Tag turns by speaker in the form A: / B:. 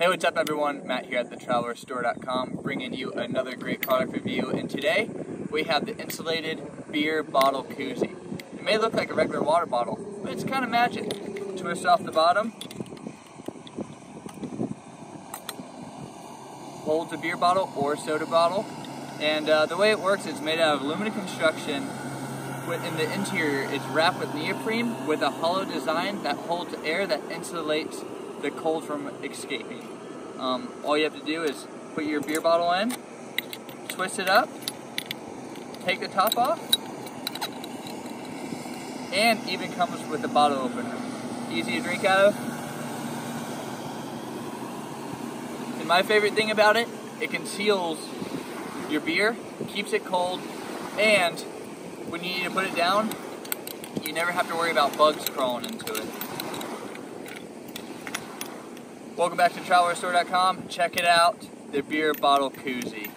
A: Hey, what's up everyone? Matt here at thetravelersstore.com bringing you another great product review and today we have the insulated beer bottle koozie. It may look like a regular water bottle, but it's kind of magic. Twist off the bottom, holds a beer bottle or soda bottle, and uh, the way it works it's made out of aluminum construction. In the interior, it's wrapped with neoprene with a hollow design that holds air that insulates the cold from escaping. Um, all you have to do is put your beer bottle in, twist it up, take the top off, and even comes with a bottle opener. Easy to drink out of. And my favorite thing about it, it conceals your beer, keeps it cold, and when you need to put it down, you never have to worry about bugs crawling into it. Welcome back to TravelersStore.com. Check it out, the beer bottle koozie.